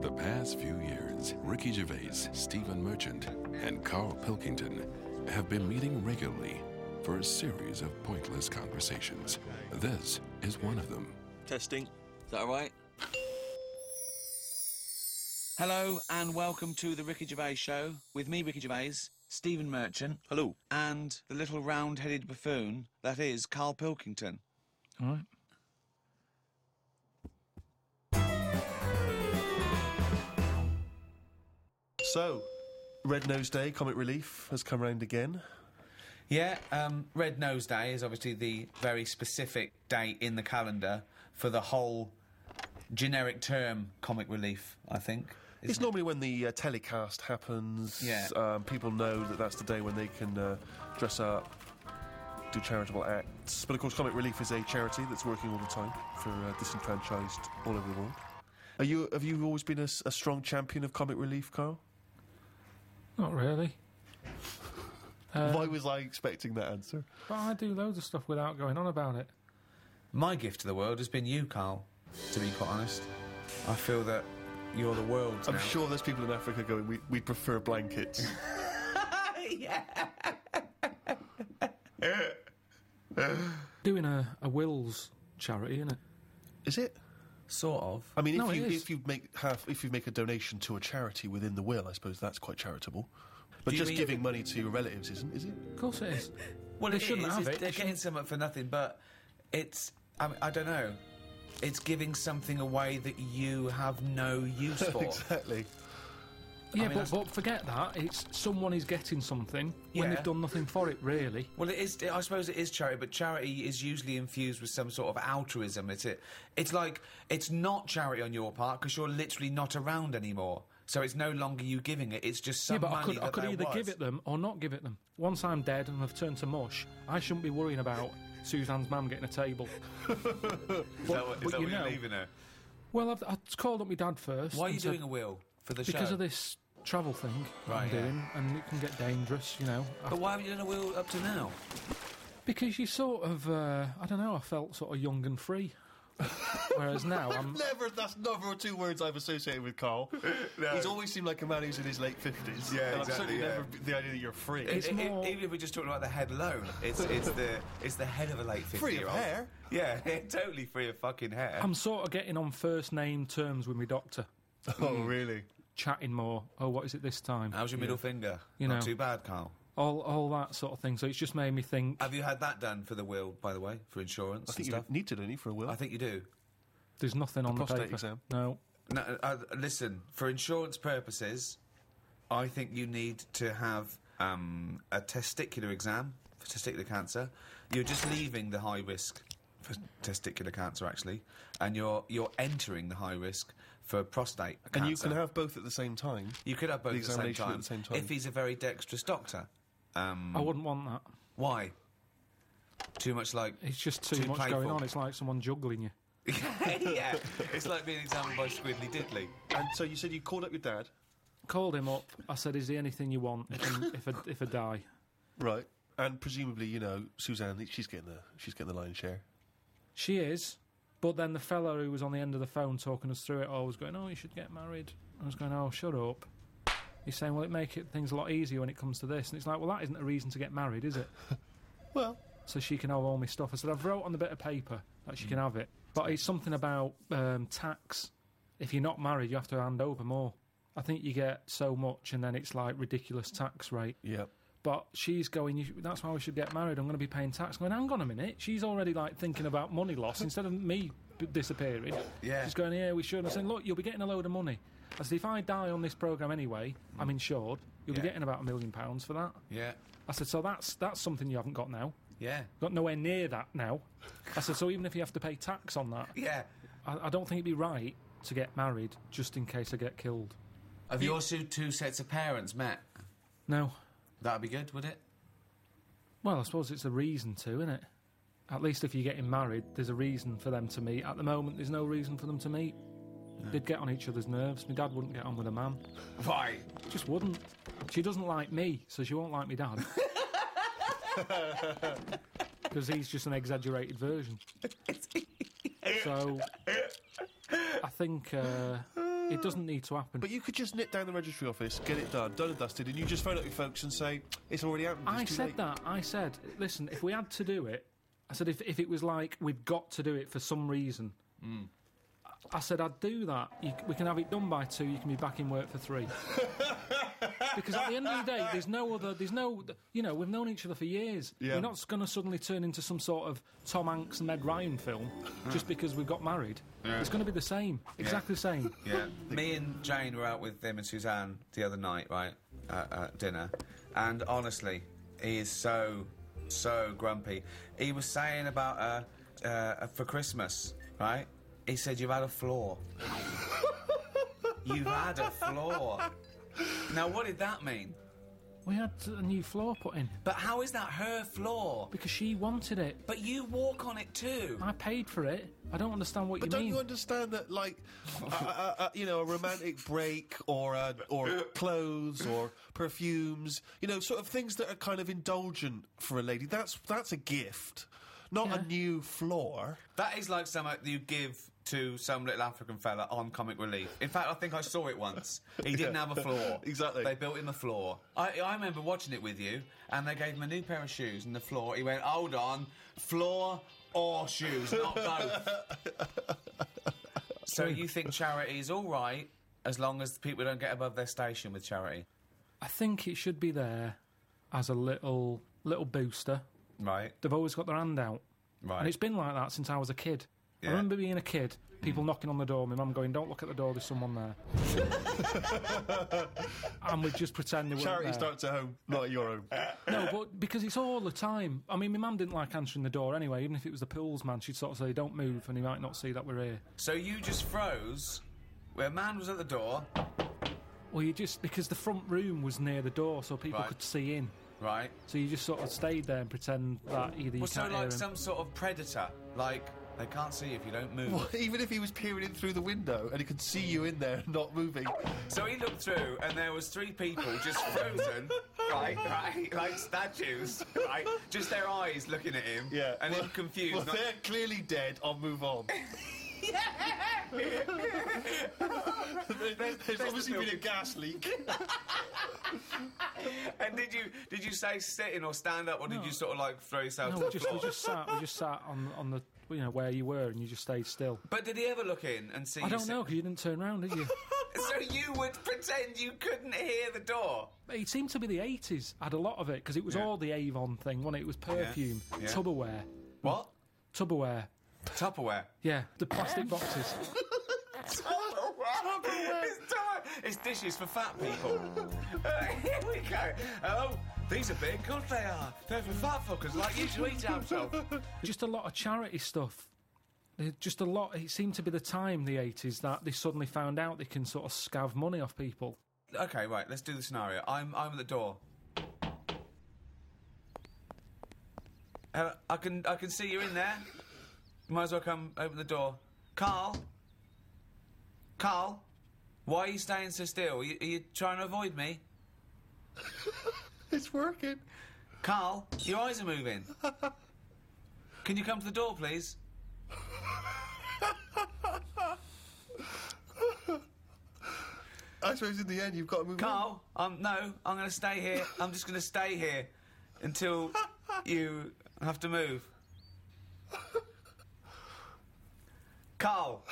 For the past few years, Ricky Gervais, Stephen Merchant, and Karl Pilkington have been meeting regularly for a series of pointless conversations. This is one of them. Testing. Is that all right? Hello and welcome to the Ricky Gervais Show with me, Ricky Gervais, Stephen Merchant. Hello. And the little round-headed buffoon that is Karl Pilkington. All right. So, Red Nose Day, Comic Relief, has come round again. Yeah, um, Red Nose Day is obviously the very specific day in the calendar for the whole generic term comic relief, I think. It's it? normally when the uh, telecast happens. Yeah. Um, people know that that's the day when they can uh, dress up, do charitable acts. But of course, Comic Relief is a charity that's working all the time for uh, disenfranchised all over the world. Are you? Have you always been a strong champion of Comic Relief, Karl? Not really. Why um, was I expecting that answer? But I do loads of stuff without going on about it. My gift to the world has been you, Karl, to be quite honest. I feel that you're the world. I'm now. sure there's people in Africa going, we, we prefer blankets. Yeah! Doing a, a wills charity, innit? is it? Sort of. I mean, if No, you if you make half if you make a donation to a charity within the will, I suppose that's quite charitable. But Do just mean- giving money to your relatives isn't, is it? Of course it is. Well, They it shouldn't is, have it's- it. They're They getting something for nothing, but it's. I, mean, I don't know. It's giving something away that you have no use for. exactly. Yeah, mean, but, but forget that. It's someone is getting something Yeah. when they've done nothing for it, really. Well, it is. I suppose it is charity, but charity is usually infused with some sort of altruism. It's it. It's like it's not charity on your part because you're literally not around anymore. So it's no longer you giving it. It's just some yeah, but I could, I could either was. give it them or not give it them. Once I'm dead and I've turned to mush, I shouldn't be worrying about Suzanne's mum getting a table. Is that what, is but that you you're leaving her? Well, I've, I called up my dad first. Why are you and said- doing a will for the Because show? of this travel thing Right, I'm yeah. doing, and it can get dangerous, you know. But why haven't you done a will up to now? Because you sort of, uh, I don't know, I felt sort of young and free. Whereas now I'm. Never. That's never two words I've associated with Karl. He's always seemed like a man who's in his late fifties. Yeah, and exactly, certainly yeah. never the idea that you're free. It's I- I- more- even if we're just talking about the head alone, it's it's the it's the head of a late fifty Free of hair. Yeah, totally free of fucking hair. I'm sort of getting on first name terms with my doctor, oh, really? Chatting more. Oh, what is it this time? How's your middle finger? You Not know. too bad, Karl. all, all that sort of thing. So it's just made me think. Have you had that done for the will, by the way, for insurance I think and you stuff? need to, don't you, for a will? I think you do. There's nothing on the prostate paper. exam? No. No, uh, listen, for insurance purposes, I think you need to have um, a testicular exam for testicular cancer. You're just leaving the high risk for testicular cancer, actually, and you're you're entering the high risk for prostate cancer. and you can have both at the same time. You could have both the at the, same time, at the same time. if he's a very dexterous doctor. Um, I wouldn't want that. why? Too much like It's just too, Too much playful. going on. It's like someone juggling you. yeah, it's like being examined by Squiddly Diddly. And so you said you called up your dad, Called him up. I said, "Is there anything you want if, I- if, I, if I die?" right? And presumably, you know, Suzanne, she's getting the she's getting the lion's share. She is. But then the fella who was on the end of the phone talking us through it all was going, "Oh, you should get married." I was going, "Oh, shut up." He's saying, "Well, it make it things a lot easier when it comes to this," and it's like, "Well, that isn't a reason to get married, is it?" Well, so she can have all my stuff. I said, "I've wrote on the bit of paper that she can have it, but it's something about um, tax. If you're not married, you have to hand over more. I think you get so much, and then it's like ridiculous tax rate." yeah. But she's going, you, that's why we should get married. I'm going to be paying tax. I'm going, hang on a minute. She's already like thinking about money loss instead of me b- disappearing. Yeah. She's going, yeah, we should. I'm saying, look, you'll be getting a load of money. I said, if I die on this programme anyway, I'm mm. insured. You'll Yeah. be getting about a million pounds for that. Yeah, I said, so that's that's something you haven't got now. yeah, Got nowhere near that now. I said, so even if you have to pay tax on that, yeah. I, I don't think it'd be right to get married just in case I get killed. Have your two, two sets of parents met? No. That'd be good, would it? Well, I suppose it's a reason to, isn't it? At least if you're getting married, there's a reason for them to meet. At the moment, there's no reason for them to meet. They'd get on each other's nerves. My dad wouldn't get on with a man. Why? Just wouldn't. She doesn't like me, so she won't like me dad. Because he's just an exaggerated version. so, I think uh, it doesn't need to happen. But you could just nip down the registry office, get it done, done and dusted, and you just phone up your folks and say it's already happened. I it's too said late." that. I said, listen, if we had to do it, I said if, if it was like we've got to do it for some reason, Hmm. I- I said I'd do that. You, we can have it done by two. You can be back in work for three. because at the end of the day, there's no other. There's no. You know, we've known each other for years. Yeah. We're not going to suddenly turn into some sort of Tom Hanks and Meg Ryan film just because we've got married. It's going to be the same, exactly the same. Yeah. Me and Jane were out with him and Suzanne the other night, right, at, at dinner, and honestly, he is so, so grumpy. He was saying about uh, uh, for Christmas, right? He said you've had a flaw. you've had a flaw. Now, what did that mean? We had a new floor put in But how is that her floor? because she wanted it. But you walk on it too. I paid for it. I don't understand what you mean. But you don't mean. you understand that, like, a, a, a, you know, a romantic break or a, or clothes or perfumes, you know, sort of things that are kind of indulgent for a lady. That's that's a gift, not Yeah. a new floor. That is like something that you give to some little African fella on comic relief. In fact, I think I saw it once. He didn't have a floor. Exactly. They built him a floor. I, I remember watching it with you, and they gave him a new pair of shoes and the floor. He went, hold on, floor or shoes, not both. so you think charity is all right as long as people don't get above their station with charity, I think it should be there as a little little booster. right? They've always got their hand out, Right. and it's been like that since I was a kid. Yeah. I remember being a kid, people mm. knocking on the door, my mum going, "Don't look at the door, there's someone there," and we just pretend they weren't Charity there. starts at home, not at your home. No, but because it's all the time. I mean, my mum didn't like answering the door anyway. Even if it was the pools man, she'd sort of say, "Don't move," and he might not see that we're here. so you just froze where a man was at the door, Well, you just because the front room was near the door, so people Right. could see in. right? So you just sort of stayed there and pretend that either you Well, so can't hear like him. some sort of predator, like they can't see if you don't move. Well, even if he was peering in through the window and he could see you in there not moving, So he looked through, and there was three people just frozen, right, right, like statues, right, just their eyes looking at him, Yeah, and well, him confused. Well, not- they're clearly dead. I'll move on. There's, there's obviously been a gas leak. and did you did you say sitting or stand up, or did you sort of like throw yourself No, to we the just we just sat we just sat on on the you know where you were and you just stayed still. But did he ever look in and see? I don't know because you didn't turn around, did you? So you would pretend you couldn't hear the door. it seemed to be the 80s. Had a lot of it because it was Yeah. all the Avon thing, wasn't it? It was perfume, Yeah. Tupperware, What? Tupperware. Tupperware. Yeah, the plastic boxes. It's, Tupperware. it's dishes for fat people. Uh, here we go. Oh, these are big. Good they are. They're for fat fuckers like you to eat out of. just a lot of charity stuff. Just a lot. It seemed to be the time, the 80s, that they suddenly found out they can sort of scav money off people. Okay, right. Let's do the scenario. I'm I'm at the door. Uh, I can I can see you in there. You might as well come open the door. Karl. Karl. Why are you staying so still? Are you, are you trying to avoid me? It's working. Karl, your eyes are moving. Can you come to the door, please? I suppose in the end you've got to move on. Karl, um, no, I'm going to stay here. I'm just going to stay here until you have to move. Karl.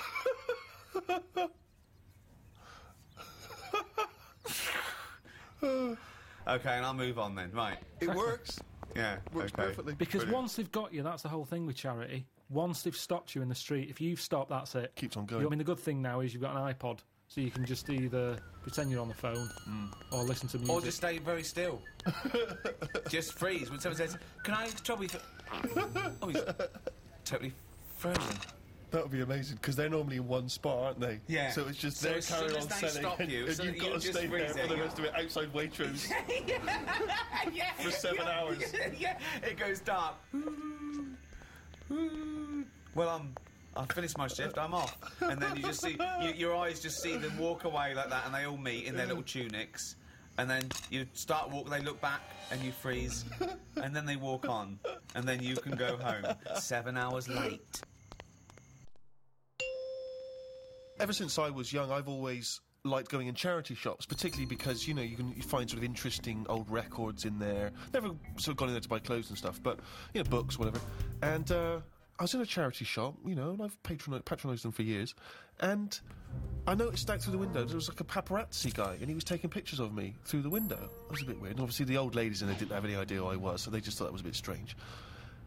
okay, and I'll move on then. Right. It works. Yeah. Works okay. perfectly. Because Brilliant. once they've got you, that's the whole thing with charity. Once they've stopped you in the street, if you've stopped, that's it. Keeps on going. I mean, the good thing now is you've got an iPod, so you can just either pretend you're on the phone mm. or listen to music. Or just stay very still. just freeze. When someone says, Can I trouble you? For... oh, he's totally frozen. That would be amazing because they're normally in one spot, aren't they? Yeah. So it's just So they're carrying on selling, stop and, you, and so you've got to stay there for the rest of it outside Waitrose. yeah. For seven hours. yeah, it goes dark. well, I'm. I've finished my shift. I'm off, and then you just see you, your eyes just see them walk away like that, and they all meet in their little tunics, and then you start walk. They look back, and you freeze, and then they walk on, and then you can go home. Seven hours late. Ever since I was young, I've always liked going in charity shops, particularly because you know you can you find sort of interesting old records in there. Never sort of gone in there to buy clothes and stuff, but you know books, whatever. And uh, I was in a charity shop, you know, and I've patroni- patronised them for years, and I noticed out through the window there was like a paparazzi guy, and he was taking pictures of me through the window. It was a bit weird. And obviously, the old ladies in there didn't have any idea who I was, so they just thought that was a bit strange.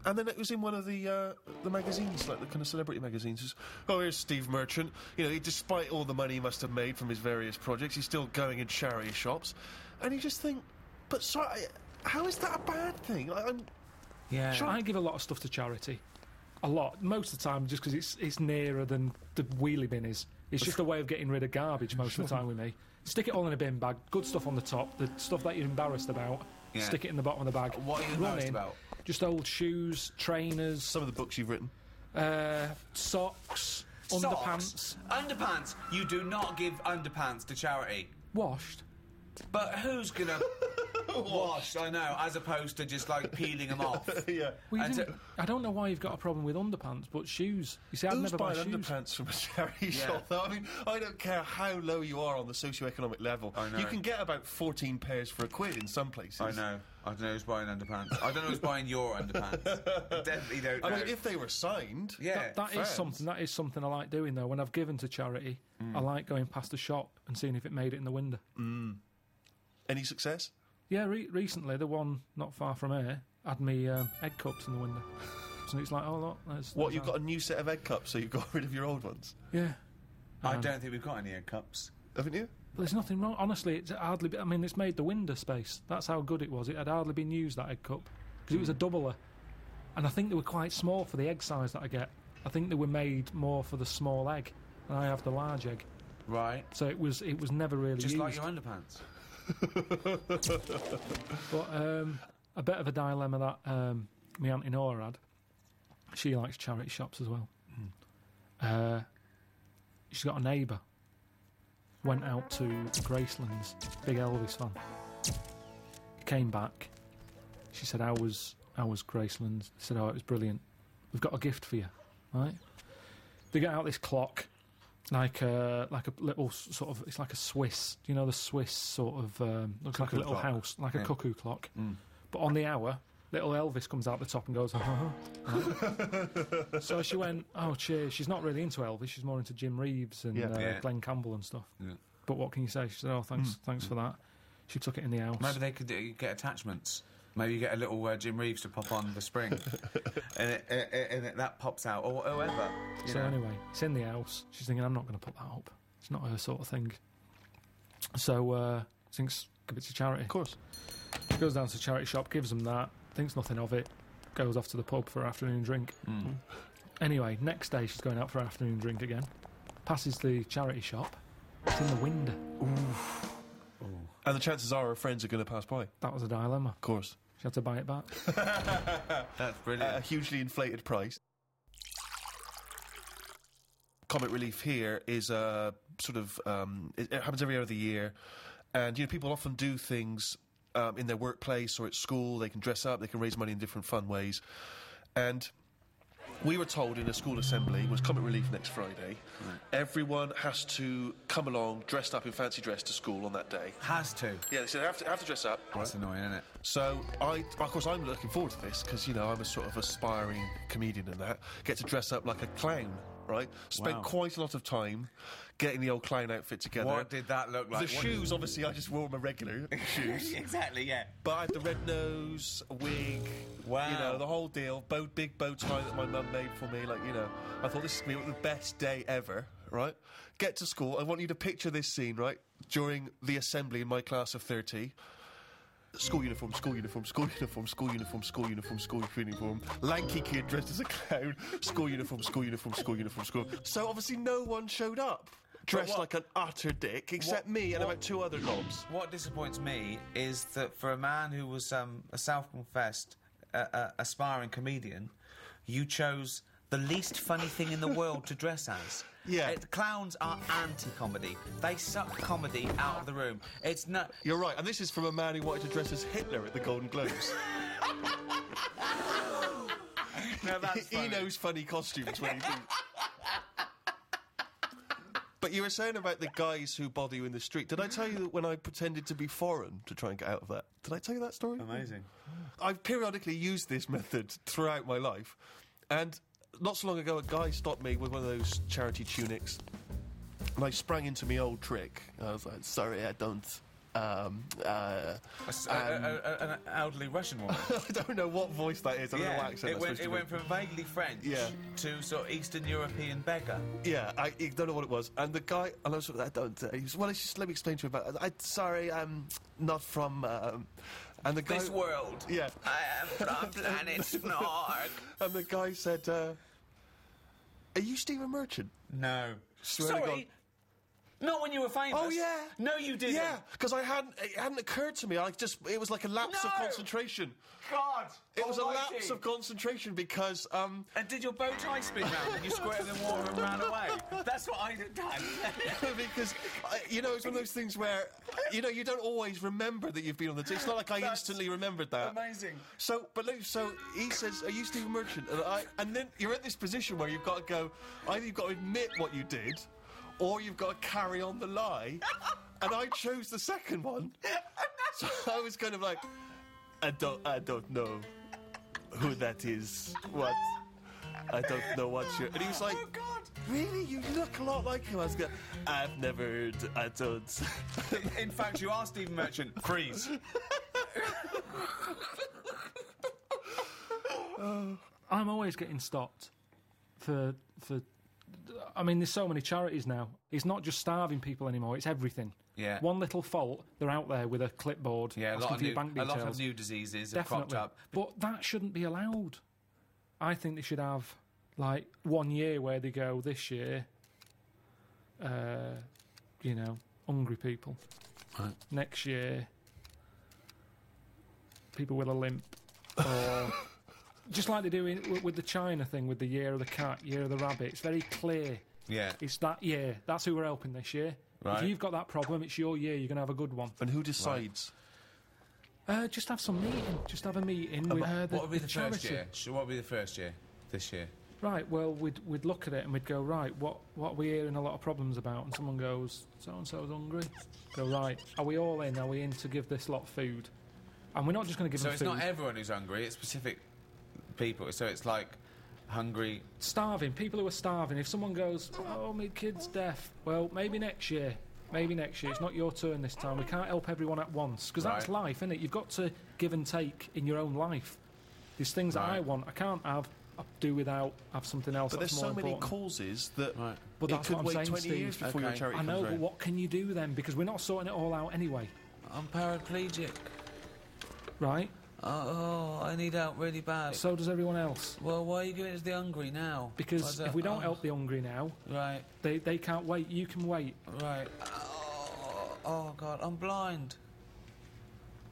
And then it was in one of the uh, the magazines, like the kind of celebrity magazines. Was, oh, here's Steve Merchant. You know, he, despite all the money he must have made from his various projects, he's still going in charity shops. And you just think, but sorry, how is that a bad thing? Like, I'm, Yeah. I give a lot of stuff to charity. A lot. Most of the time, just because it's, it's nearer than the wheelie bin is. It's just a way of getting rid of garbage most of the time with me. Stick it all in a bin bag, good stuff on the top, the stuff that you're embarrassed about, Yeah. stick it in the bottom of the bag. What are you run embarrassed in, about? Just old shoes, trainers, some of the books you've written. uh, socks, underpants. Underpants. You do not give underpants to charity. Washed. But who's gonna wash? I know, as opposed to just like peeling them off. yeah. Well, you And didn't- I don't know why you've got a problem with underpants, but shoes. You see, I'd Who's never buy buying shoes. underpants from a charity shop? Though? I mean, I don't care how low you are on the socio-economic level. I know. You can get about 14 pairs for a quid in some places. I know. I don't know who's buying underpants. I don't know who's buying your underpants. I definitely don't know. I mean, if they were signed, yeah. That, that is Fans. something. That is something I like doing though. When I've given to charity, I Mm. like going past the shop and seeing if it made it in the window. any success? Yeah, re- recently the one not far from here had me um, egg cups in the window. So it's like, oh look, there's, What, there's you've that. got a new set of egg cups, so you've got rid of your old ones, Yeah, I Um, don't think we've got any egg cups. haven't you? but there's nothing wrong. Honestly, it's hardly. Be- I mean, it's made the window space. That's how good it was. It had hardly been used that egg cup because it was a doubler, and I think they were quite small for the egg size that I get. I think they were made more for the small egg, and I have the large egg. Right. So it was. It was never really Just used. like your underpants. But um, a bit of a dilemma that um, my auntie Nora had. She likes charity shops as well. Uh, she's got a neighbour. Went out to Gracelands, big Elvis fan. Came back. She said, "How was how was Gracelands?" I said, "Oh, it was brilliant. We've got a gift for you." Right? They get out this clock, like a like a little sort of. It's like a Swiss. You know the Swiss sort of? Um, looks like a little clock. house, like a cuckoo clock. Mm. But on the hour, little Elvis comes out the top and goes, so she went, oh, cheers. She's not really into Elvis. She's more into Jim Reeves and Yeah. uh, Yeah. Glen Campbell and stuff. Yeah. But what can you say? She said, oh, thanks, thanks for that. She took it in the house. Maybe they could uh, get attachments. Maybe you get a little uh, Jim Reeves to pop on the spring, and, it, uh, and it, that pops out, or whoever. So know. anyway, it's in the house. She's thinking, I'm not going to put that up. It's not her sort of thing. So uh, thinks, give it to charity. Of course. She goes down to the charity shop, gives them that, thinks nothing of it, goes off to the pub for afternoon drink. Mm. Anyway, next day she's going out for afternoon drink again. Passes the charity shop. It's in the window. And the chances are her friends are going to pass by. That was a dilemma. Of course. She had to buy it back. That's brilliant. At a hugely inflated price. Comic Relief here is a sort of um, it, it happens every other year, and you know people often do things um, in their workplace or at school. They can dress up, they can raise money in different fun ways, and we were told in a school assembly was Comic Relief next Friday. Everyone has to come along dressed up in fancy dress to school on that day. Has to. Yeah, they said have to have to dress up. That's annoying, isn't it? So I, of course, I'm looking forward to this because you know I'm a sort of aspiring comedian and that get to dress up like a clown, right? Spent Wow. quite a lot of time getting the old clown outfit together. What did that look like? the What- shoes, obviously, I just wore my regular shoes. exactly. Yeah. But I had the red nose, wig, Wow. you know, the whole deal. Bow, big bow tie that my mum made for me. Like, you know, I thought this is going to be the best day ever, right? Get to school. I want you to picture this scene, right? During the assembly in my class of 30. School uniform, school uniform, school uniform, school uniform, school uniform, school uniform. Lanky kid dressed as a clown. School uniform, school uniform, school uniform, school. So obviously no one showed up. Dressed like an utter dick, except What- me and what- about two other knobs. What disappoints me is that for a man who was um, a self-confessed uh, uh, aspiring comedian, you chose the least funny thing in the world to dress as. Yeah. It- clowns are anti-comedy. They suck comedy out of the room. It's not. You're right, and this is from a man who wanted to dress as Hitler at the Golden Globes. now that's funny. he knows funny costumes when he thinks. But you were saying about the guys who bother you in the street. Did I tell you that when I pretended to be foreign to try and get out of that? Did I tell you that story? Amazing. I've periodically used this method throughout my life, and not so long ago, a guy stopped me with one of those charity tunics, and I sprang into my old trick. I was like, "Sorry, I don't." Um, uh, A a- a- a- an elderly Russian woman. I don't know what voice that is. I don't know what accent it went, it went from vaguely French Yeah. to sort of Eastern European beggar. Yeah, I, I don't know what it was. And the guy, and I was of, I don't. Uh, he was, well, just let me explain to you about. I, sorry, I'm not from. Um, and the guy, This world. yeah, I am from planet Snork. and the guy said, uh, "Are you Stephen Merchant?" No. Swear to Sorry. Not when you were famous. Oh yeah. No, you didn't. Yeah, because I hadn't. It hadn't occurred to me. I just. It was like a lapse of concentration. God. It was a almighty. lapse of concentration because um, And did your bow tie spin round and you squirted in the water and ran away? That's what I did, because I, you know it's one of those things where you know you don't always remember that you've been on the. T- it's not like I That's instantly remembered that. Amazing. So, but look, so he says, "Are you Stephen Merchant?" And I, and then you're at this position where you've got to go. Either you've got to admit what you did, or you've got to carry on the lie. and I chose the second one. So I was kind of like, I don't, I don't know who that is. What? I don't know what you're. And he was like, Oh, God. Really? You look a lot like him. I was going, I've never heard. I don't. In fact, you are Stephen Merchant. Freeze. I'm always getting stopped for for. I mean, there's so many charities now. It's not just starving people anymore. It's everything. Yeah. One little fault, they're out there with a clipboard Yeah, a asking lot, of new, bank a details. lot of new diseases have Definitely. cropped up. But that shouldn't be allowed. I think they should have like one year where they go this year. Uh, you know, hungry people. Right. Next year, people with a limp, or just like they do in, with- the China thing, with the year of the cat, year of the rabbit. It's very clear. Yeah. It's that year. That's who we're helping this year. Right. If you've got that problem, it's your year. You're going to have a good one. and who decides? Uh, just have some meeting. Just have a meeting with uh, the, what would be the, charity. first year? Sh- What would be the first year? This year. Right. Well, we'd we'd look at it and we'd go right. What what are we hearing a lot of problems about? And someone goes, so and so's hungry. Go right. Are we all in? Are we in to give this lot food? And we're not just going to give So them it's food. not everyone who's hungry. It's specific people. So it's like hungry. starving. People who are starving. If someone goes, oh, my kid's deaf. Well, maybe next year. Maybe next year. It's not your turn this time. We can't help everyone at once because that's Right. life, isn't it? You've got to give and take in your own life. There's things that I Right. want. I can't have. I do without. Have something else. But there's that's so more many important. causes that Right. But it that's could what I'm wait saying, 20 Steve. years before your Okay. charity I know, comes but round. what can you do then? Because we're not sorting it all out anyway, I'm paraplegic. right? Oh, I need help really bad. So does everyone else. well, why are you giving it to the hungry now? Because if we don't oh, help the hungry now, Right, they, they can't wait. You can wait. right. Oh, oh God, I'm blind.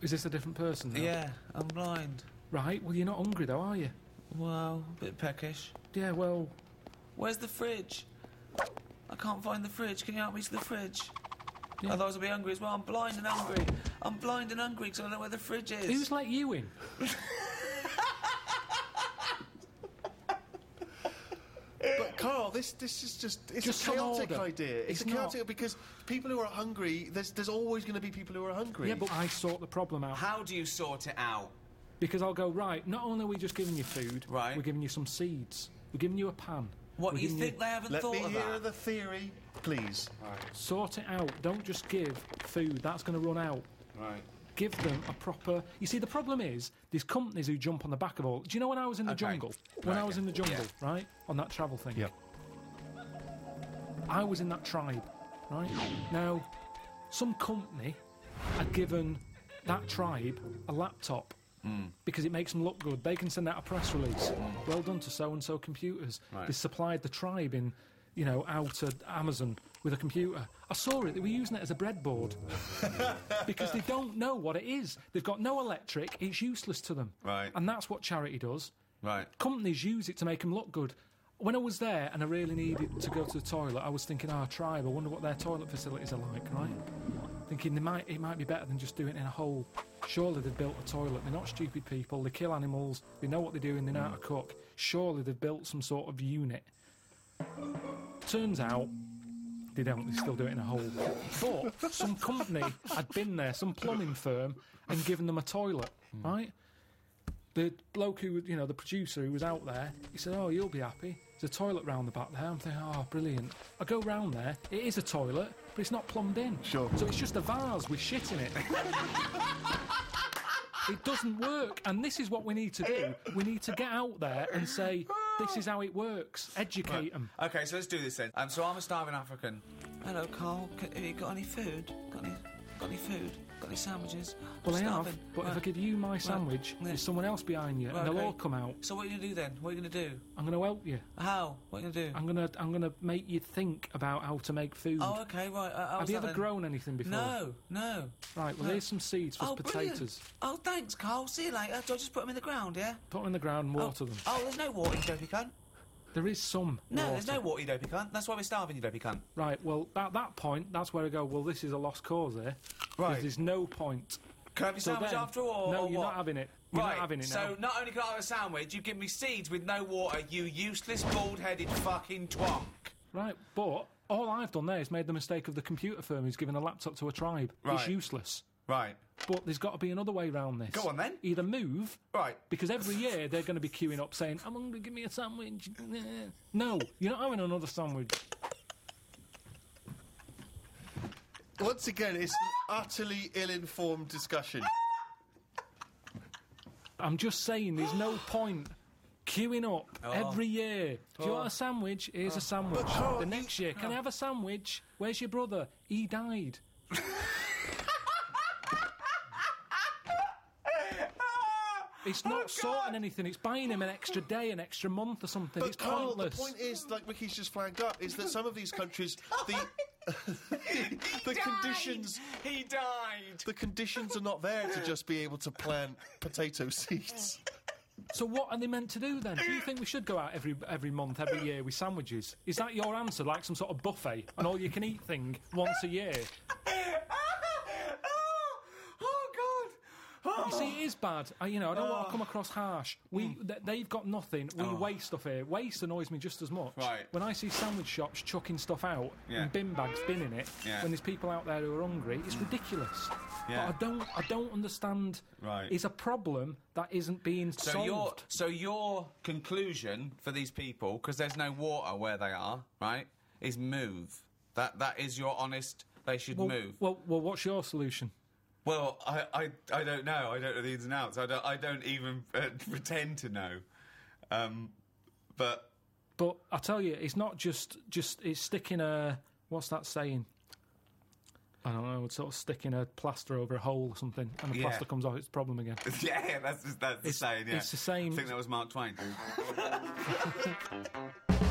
Is this a different person? now? Yeah, I'm blind. Right. Well, you're not hungry though, are you? Well, a bit peckish. Yeah. Well, Where's the fridge? I can't find the fridge. Can you help me to the fridge? Yeah. Otherwise, I'll be hungry as well. I'm blind and hungry. I'm blind and hungry because I don't know where the fridge is. who's let you in? But Karl, this this is just it's Just a some chaotic order. idea. It's, It's a chaotic not. because people who are hungry, there's there's always going to be people who are hungry. Yeah, but I sort the problem out How do you sort it out? because I'll go right. Not only are we just giving you food, Right. We're giving you some seeds. We're giving you a pan. What we're you think they haven't Let thought me of hear that? the theory, please. Sort it out. Don't just give food. That's going to run out. Right. Give them a proper. You see, the problem is these companies who jump on the back of all. Do you know when I was in the Okay. jungle? When Right, I was okay. in the jungle, Yeah. right, on that travel thing. Yep. I was in that tribe, right? Now, some company had given that tribe a laptop because it makes them look good. They can send out a press release. Mm. Well done to so and so computers. Right. They supplied the tribe in, you know, out of Amazon with a computer. I saw it. They were using it as a breadboard because they don't know what it is. They've got no electric. It's useless to them. Right. And that's what charity does Right. companies use it to make them look good. When I was there and I really needed to go to the toilet, I was thinking, our tribe, I wonder what their toilet facilities are like, right? Thinking they might, it might be better than just doing it in a hole. Surely they've built a toilet. They're not stupid people. They kill animals. They know what they're doing. They know how hmm. to cook. Surely they've built some sort of unit. Turns out, they don't. They still do it in a hole. But some company had been there, some plumbing firm, and given them a toilet, hmm. right? The bloke who, you know, the producer who was out there, he said, "Oh, you'll be happy. There's a toilet round the back there." I'm thinking, "Oh, brilliant." I go round there. It is a toilet, but it's not plumbed in. Sure. So it's just a vase with shit in it. It doesn't work, and this is what we need to do. We need to get out there and say, "This is how it works." Educate them. Okay, so let's do this then. Um, so I'm a starving African. Hello, Karl. C- have you got any food? Got any? Got any food? Got any sandwiches? Well, I have, starving. but if Right. I give you my sandwich, yeah. there's someone else behind you, Right, and they'll okay. all come out. So what are you gonna do then? What are you gonna do? I'm going to help you. How? What are you gonna do? I'm going to I'm going to make you think about how to make food. Oh, okay, right. Uh, have you ever grown anything before? No, no. Right. Well, No. here's some seeds for oh, brilliant. potatoes. Oh, thanks, Karl. See you later. Do I just put them in the ground, yeah? Put them in the ground and water oh. them. Oh, there's no water, you dopey cunt. There is some. No, water. there's no water, you dopey cunt. That's why we're starving, you dopey cunt. Right. Well, at that point, that's where I go. Well, this is a lost cause here. Right. There's no point. Can I have your So sandwich then- after all? No, or you're what? not having it. You're right, not having it so not only can I have a sandwich, you give me seeds with no water, you useless, bald-headed fucking twonk. Right. But all I've done there is made the mistake of the computer firm who's given a laptop to a tribe. Right. It's useless. Right. But there's got to be another way around this. Go on then. Either move, Right. because every year they're going to be queuing up saying, I'm hungry, give me a sandwich. No, you're not having another sandwich. Once again, it's an utterly ill-informed discussion. I'm just saying, there's no point queuing up Oh. every year. Do you want a oh. sandwich? Here's a oh. sandwich. the next year, can I oh. have a sandwich? Where's your brother? He died. It's not oh, sorting anything. It's buying him an extra day, an extra month, or something. But it's Karl, pointless. the point is, like Ricky's just flagged up, is that some of these countries, the the conditions, He died. the conditions are not there to just be able to plant potato seeds. So what are they meant to do then? Do you think we should go out every every month, every year with sandwiches? Is that your answer, like some sort of buffet, an all-you-can-eat thing once a year? oh, oh God. Oh. You see, it is bad. I, you know, I don't want to come across harsh. We, hmm. th- they've got nothing. We oh. waste stuff here. Waste annoys me just as much. Right. When I see sandwich shops chucking stuff out Yeah. and bin bags binning it, Yeah. when there's people out there who are hungry, it's hmm. ridiculous. Yeah. But I don't, I don't understand. Right. It's a problem that isn't being So solved. your so your conclusion for these people, because there's no water where they are, right? Is move. That that is your honest. They should well, move. well, well, what's your solution? Well, I, I, I don't know. I don't know the ins and outs. I don't, I don't even uh, pretend to know. Um, but But I tell you, it's not just just it's sticking a what's that saying? I don't know. It's sort of sticking a plaster over a hole or something, and the Yeah. plaster comes off. It's a problem again. yeah, that's just, that's the It's- saying. Yeah, it's the same- I think that was Mark Twain.